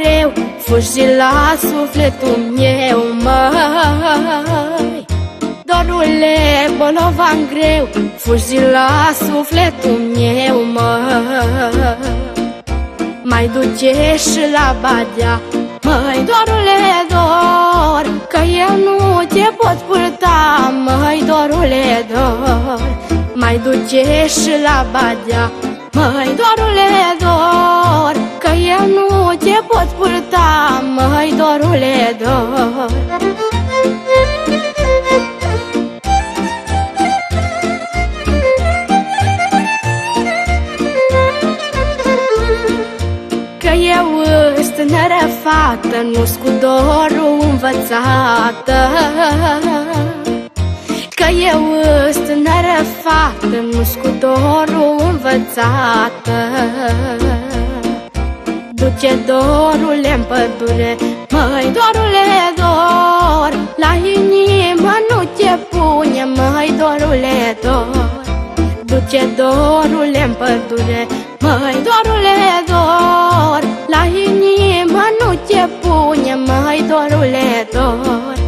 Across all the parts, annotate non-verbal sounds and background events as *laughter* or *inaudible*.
bolovan greu Fugi la sufletul meu, măi. Dorule, bolovan greu Fugi la sufletul meu, măi. Mai duce și la badea Măi, dorule, dor Că eu nu te pot purta Măi, dorule, dor. Mai duce și la badea Măi, dorule, dor Că eu nu te pot purta Măi, dorule, dor. Că eu sunt tânără fată Nu-s cu dorul învățată. Că eu sunt tânără fată Nu-s cu dorul învățată Duce dorul în pădure Măi, dorule, dor. La inimă nu te pune Măi, dorule, dor. Duce dorul în pădure Măi, dorule, dor. La inimă nu te pune Măi, dorule, dor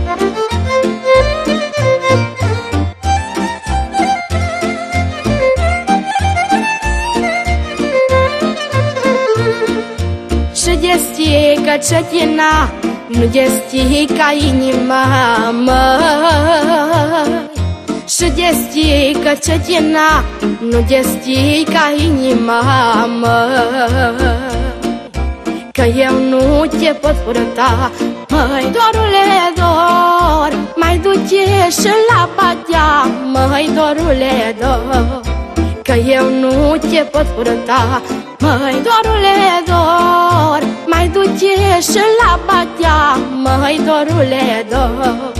stică cetina Nu de stica inima, măi și de stică cetina Nu de stica inima, măi Că eu nu te pot purta Măi, dorule, dor Mai duce și la patea Măi, dorule, dor Că eu nu te pot purta Măi, dorule, dor Mai duce și la patea Măi, dorule, dor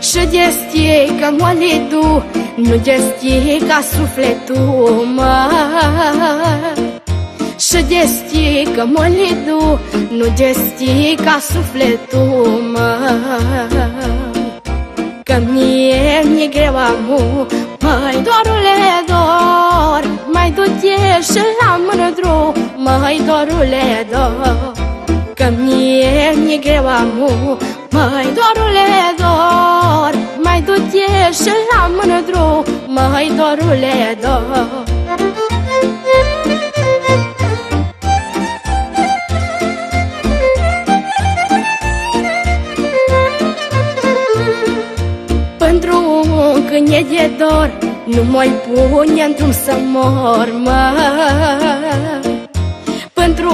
Și de stică molidu Nu de stică sufletul, mă. Și de stică molidu Nu de stică sufletul, mă Că mie mi-e greu amu Măi, dorule, dor Mai du-te și la mândru Măi, dorule, dor Că mie mi-e greu amu Măi, dorule, dor Mai du-te și la mândru Măi, dorule, dor când e de dor Nu mai pune într-un să mor, măi pentru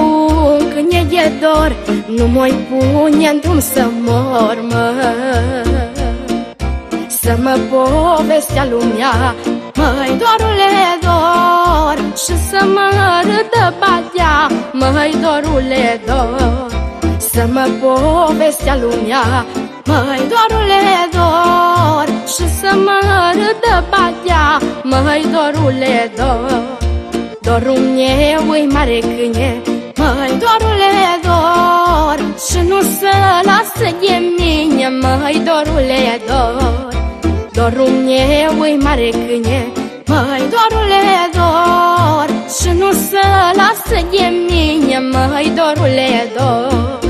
când e de dor Nu mai pune într-un să mor, mă. Să mă povestea lumea Măi, dorule, dor Și să mă râdă batea Măi, dorule, dor. Să mă povestea lumea Măi, dorule, dor Și să mă râdă batea. Măi, dorule, dor Dorul meu e mare câine. Măi, dorule, dor Și nu se lasă de mine. Măi, dorule, dor Dorul meu e mare câine. Măi, dorule, dor Și nu se lasă de mine. Măi, dorule, dor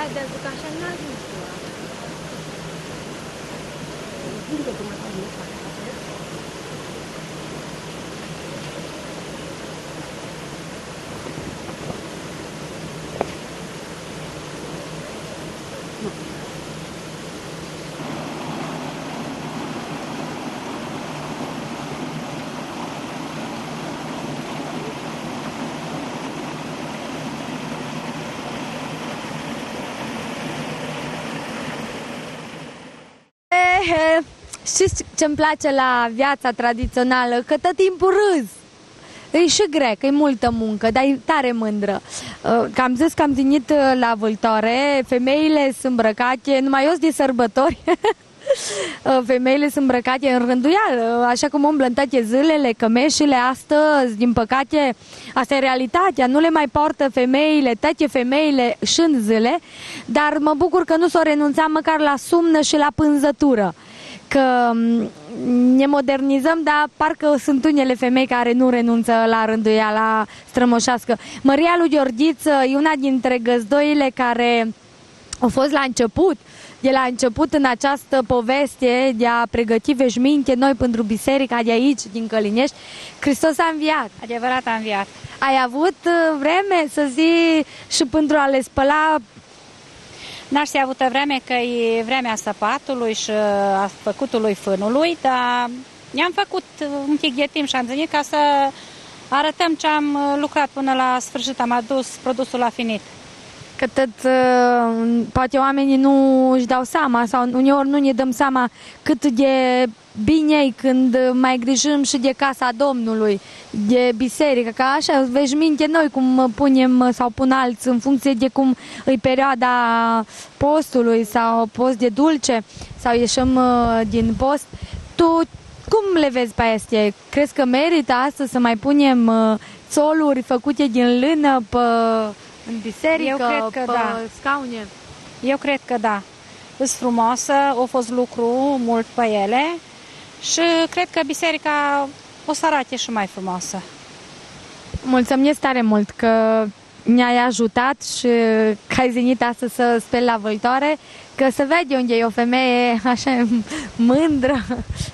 Ah, da educația nu ajută. Pentru că tu mă Știți ce-mi place la viața tradițională? Că tot timpul râzi. E și greu, că e multă muncă, dar e tare mândră. Uh, Că am zis că am ținut uh, la vâltoare, femeile sunt îmbrăcate, numai eu sunt de sărbători. *laughs* Uh, Femeile sunt îmbrăcate în rânduială, așa cum umblă în toate zilele, cămeșile astăzi, din păcate, asta e realitatea, nu le mai poartă femeile, toate femeile și în zile, dar mă bucur că nu s-au renunțat măcar la sumnă și la pânzătură că m, ne modernizăm, dar parcă sunt unele femei care nu renunță la rânduiala strămoșească. Maria lui Gheorghiță e una dintre găzdoile care au fost la început, de la început în această poveste de a pregăti veșminte noi pentru biserica de aici, din Călinești. Hristos a înviat. Adevărat a înviat. Ai avut uh, vreme să zi și pentru a le spăla N-aș fi avut vreme că e vremea săpatului și a făcutului fânului, dar i-am făcut un pic de timp și am zis ca să arătăm ce am lucrat până la sfârșit. Am adus produsul la finit. Că tot uh, poate oamenii nu își dau seama sau uneori nu ne dăm seama cât de bine e când mai grijim și de casa Domnului, de biserică, ca așa veșminte noi cum punem sau pun alți în funcție de cum e perioada postului sau post de dulce sau ieșim uh, din post. Tu cum le vezi pe astea? Crezi că merită astăzi să mai punem uh, țoluri făcute din lână pe, în biserică, Eu cred că pe da. scaune? Eu cred că da. Sunt frumoasă, a fost lucru mult pe ele și cred că biserica o să arate și mai frumoasă. Mulțumesc tare mult că ne-ai ajutat și că ai venit astăzi să speli la vâltoare, că se vede unde e o femeie așa mândră.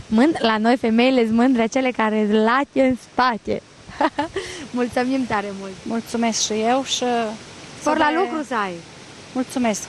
Mând- la noi femeile sunt mândre cele care late în spate. *laughs* Mulțumim tare mult! Mulțumesc și eu și... Spor să la le- lucru să ai! Mulțumesc!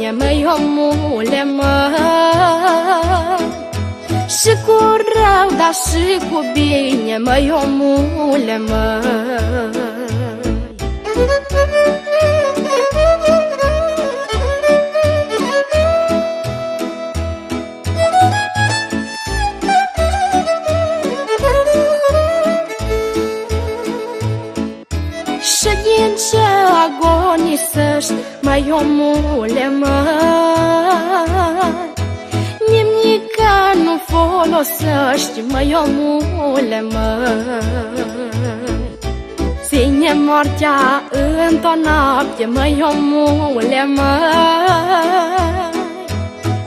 Zine, măi omule, măi Și cu rău, dar și cu bine, măi omule, măi Și agonisești, mai omule, măi Nimica nu folosești, mai omule, măi vine moartea într-o noapte, măi, omule, măi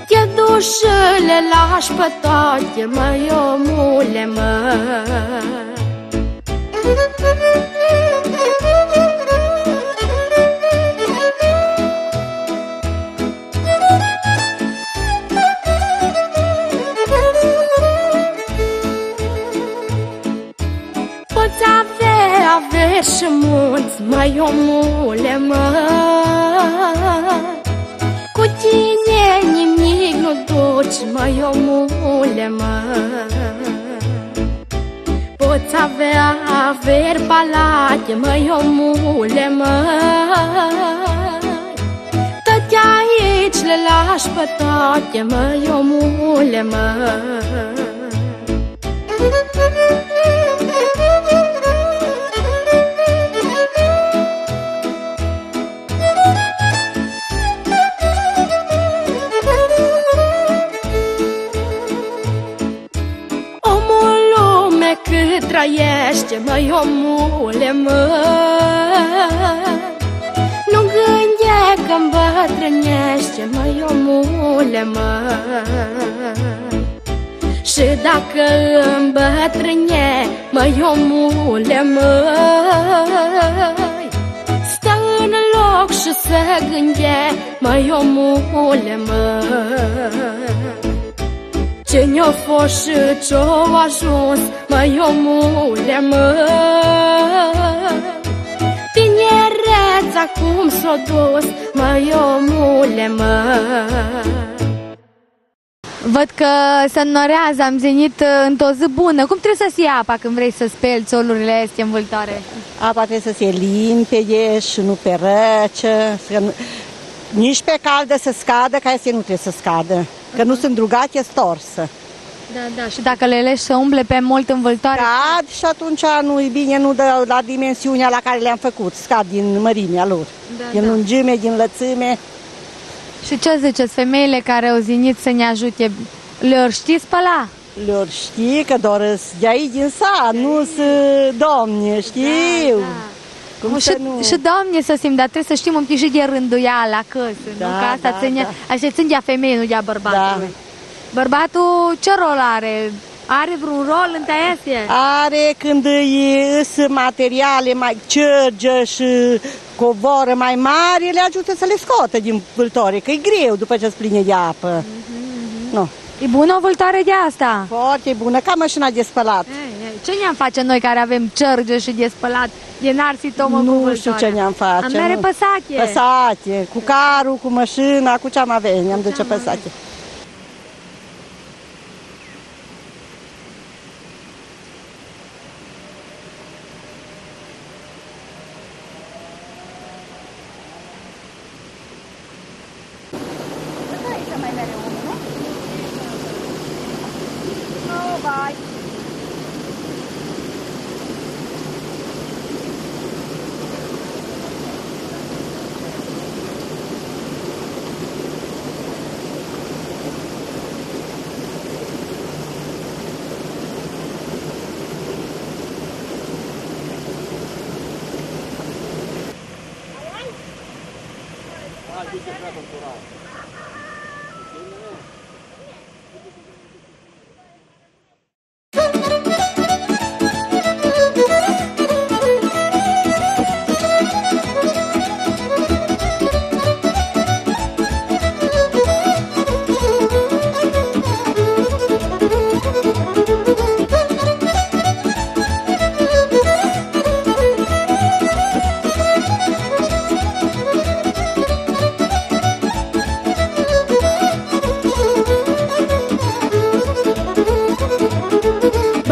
Te duci și le lași pe toate, măi, omule, măi mulți, mai omule, mă. Cu tine nimic nu duci, mai omule, mă. Poți avea averi palate, mai omule, mă. Tăte aici le lași pe toate, mai omule, mă trăiește, măi, omule, mă Nu gânde că îmbătrânește, măi, omule, mă Și dacă îmbătrâne, măi, omule, mă Stă în loc și să gânde, măi, omule, mă ce ne-a fost și ce-a ajuns, măi omule, mă Tinereț acum s-a dus, măi omule, mă Văd că se înnorează, am zenit într-o zi bună. Cum trebuie să se ia apa când vrei să speli țolurile astea învâltoare? Apa trebuie să se limpede și nu pe rece, să nu, nici pe caldă să scadă, ca să nu trebuie să scadă că nu sunt drugate, storsă. Da, da, și dacă le leși să umble pe mult învăltoare? Cad și atunci nu e bine, nu dă la dimensiunea la care le-am făcut, scad din mărimea lor, da, din da. lungime, din lățime. Și ce ziceți, femeile care au zinit să ne ajute, le-or ști spăla? Le-or ști că doar de aici din sat, nu sunt domne, știu. Da, da. Cum și, nu... și doamne să simt, dar trebuie să știm un pic și de rânduială acasă, da, nu? Că asta da, ține, da. așa țin de femeie, nu de bărbatului. Da. Bărbatul ce rol are? Are vreun rol în tăiesie? Are când îi materiale mai cerge și covoră mai mari, le ajută să le scoată din vâltoare, că e greu după ce spline de apă. Mm-hmm. Nu. E bună o vâltoare de asta? Foarte bună, ca mașina de spălat. Ei, ei. Ce ne-am face noi care avem cerge și de spălat din arsitomă Nu cu știu ce ne-am face. Am mere păsache. Păsache, cu carul, cu mașina, cu ce am avea, ne-am duce politică culturală.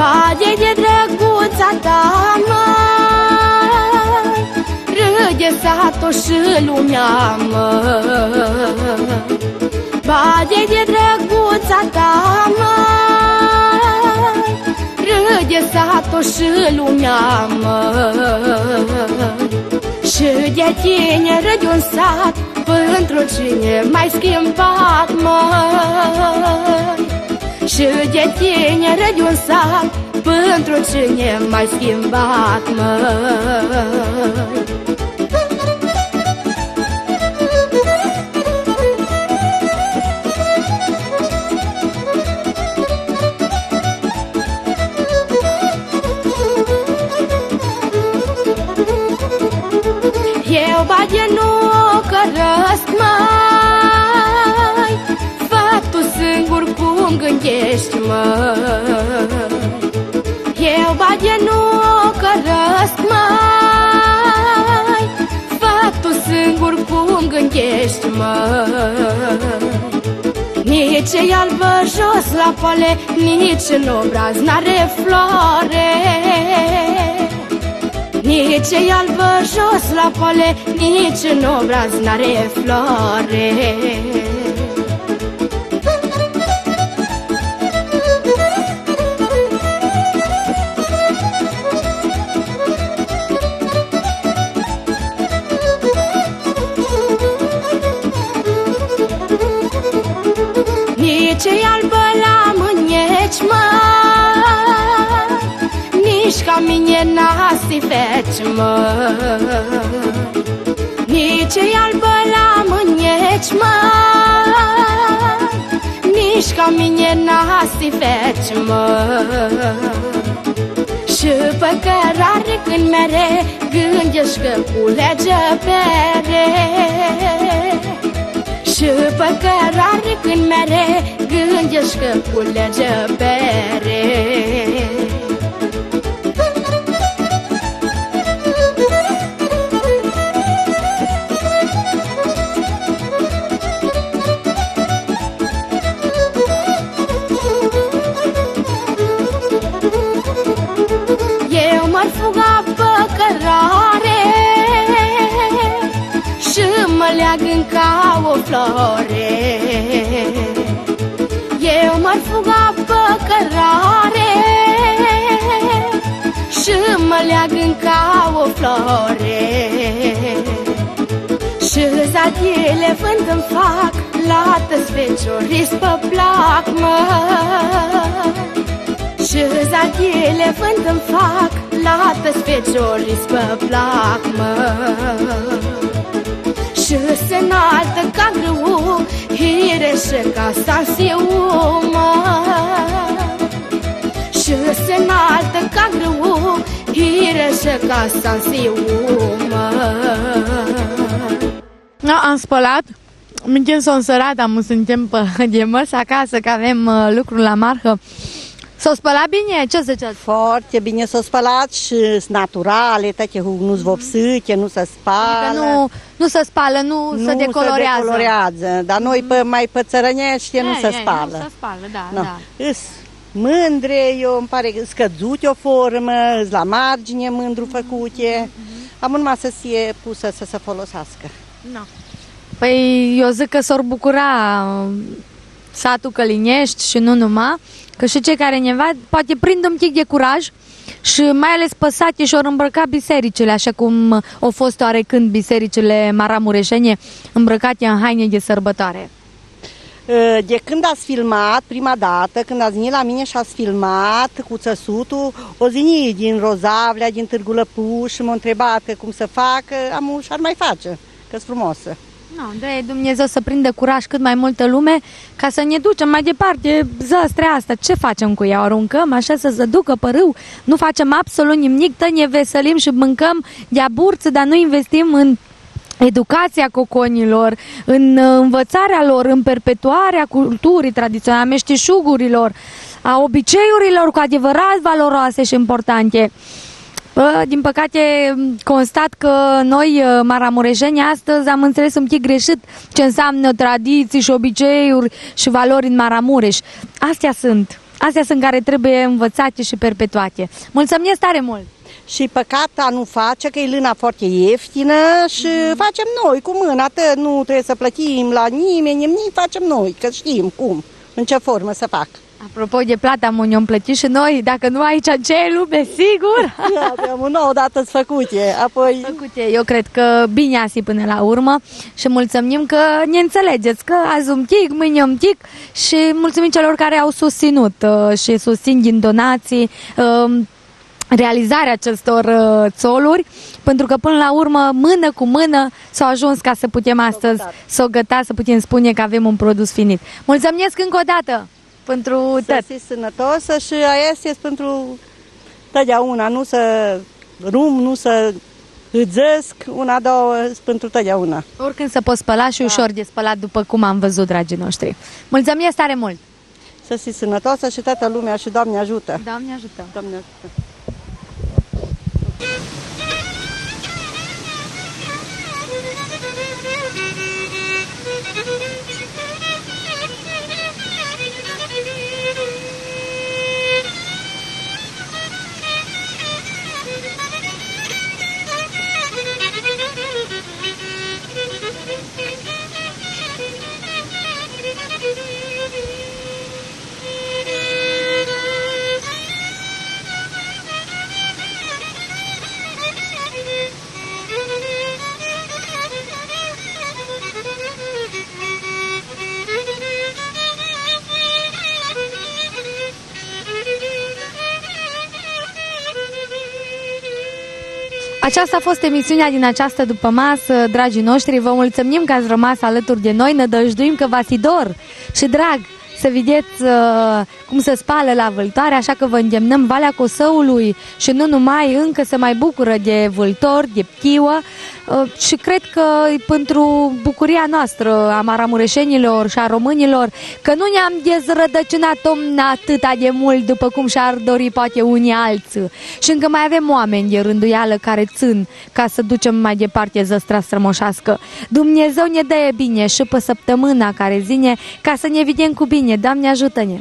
Păsache. și lumea, mă. Bade de drăguța ta, mă. Râde satul și lumea, mă. Și de tine râde un sat Pentru cine mai schimbat, mă Și de tine râde un sat Pentru cine mai schimbat, măi gândești măi Eu bage nu cărăsc mai. Fă tu singur cum gândești măi nici e albă jos la pole, nici în obraz n-are floare. Nici e albă jos la pole, nici în obraz n-are floare mânieci, mă Nici ca mine n-asti feci, mă. Nici e albă la mânieci, mă. Nici ca mine n-asti feci, mă. Și pe cărare când mere Gândești că culege pere și pe cărare când mere Gândești că culege bere mă leagă ca o floare. Eu m-ar fuga pe cărare Și mă leagă ca o floare. Și zadile vând îmi fac Lată specioris pe plac, mă. Și zadile vând îmi fac Lată specioris pe plac, mă. Și se înaltă ca grâu Hireșe ca sansiu, mă Și se înaltă ca grâu Hireșe ca sansiu, mă No, am spălat, Mingem s-o însărat, am suntem pe *laughs* de măs acasă, că avem uh, lucruri la marhă. S-o spălat bine? Ce ziceți? Foarte bine s-a spălat și sunt naturale, toate nu-s vopsite, nu se spală. Adică nu, nu se spală, nu, nu se decolorează. Se decolorează. Dar noi pe, mai pe țărănește nu E, se e, spală. Nu se spală, da, Nu. da. Îs mândre, eu îmi pare că scăzute o formă, îs la margine mândru făcute. Am numai să fie pusă să se folosească. No. Păi eu zic că s-or bucura uh, satul Călinești și nu numai, că și cei care ne vad poate prind un pic de curaj și mai ales păsate și ori îmbrăca bisericile, așa cum au fost oarecând bisericile maramureșene îmbrăcate în haine de sărbătoare. De când ați filmat prima dată, când ați venit la mine și ați filmat cu țăsutul, o zi din Rozavlea, din Târgu Lăpuș și m-a întrebat că cum să fac, am și ar mai face, că frumoasă. No, de Dumnezeu să prindă curaj cât mai multă lume ca să ne ducem mai departe zăstre asta. Ce facem cu ea? O aruncăm așa să se ducă pe râu? Nu facem absolut nimic, tă ne veselim și mâncăm de burță, dar nu investim în educația coconilor, în uh, învățarea lor, în perpetuarea culturii tradiționale, a meșteșugurilor, a obiceiurilor cu adevărat valoroase și importante. Bă, din păcate, constat că noi, uh, maramureșeni, astăzi am înțeles un pic greșit ce înseamnă tradiții și obiceiuri și valori în Maramureș. Astea sunt. Astea sunt care trebuie învățate și perpetuate. Mulțumesc tare mult! Și păcat a nu face, că e lâna foarte ieftină și Mhm. facem noi cu mâna, atât nu trebuie să plătim la nimeni, nimic facem noi, că știm cum, în ce formă să fac. Apropo de plata, am plătit și noi, dacă nu aici, în ce lume, sigur? *laughs* Avem un nou dată făcute, apoi... Făcute, eu cred că bine asi până la urmă și mulțumim că ne înțelegeți, că azi un tic, mâine un tic și mulțumim celor care au susținut uh, și susțin din donații uh, realizarea acestor uh, țoluri, pentru că până la urmă, mână cu mână, s-au ajuns ca să putem astăzi să o găta, să putem spune că avem un produs finit. Mulțumesc încă o dată pentru să tot. Să sănătosă și aia este pentru totdeauna, nu să rum, nu să îțesc, una, două, pentru totdeauna. Oricând să poți spăla și da. ușor de spălat, după cum am văzut, dragii noștri. Mulțumim tare mult! Să fii sănătoasă și toată lumea și Doamne ajută! Doamne ajută! Doamne ajută! Aceasta a fost emisiunea din această după masă, dragii noștri. Vă mulțumim că ați rămas alături de noi. Ne dăjduim că v-ați dor și drag să vedeți uh, cum se spală la vâltoare, așa că vă îndemnăm Valea Cosăului și nu numai, încă se mai bucură de vâltori, de ptiuă uh, și cred că pentru bucuria noastră a maramureșenilor și a românilor că nu ne-am dezrădăcinat om atâta de mult după cum și-ar dori poate unii alții și încă mai avem oameni de rânduială care țin ca să ducem mai departe zăstra strămoșească. Dumnezeu ne dă bine și pe săptămâna care zine ca să ne vedem cu bine. Doamne ajută-ne!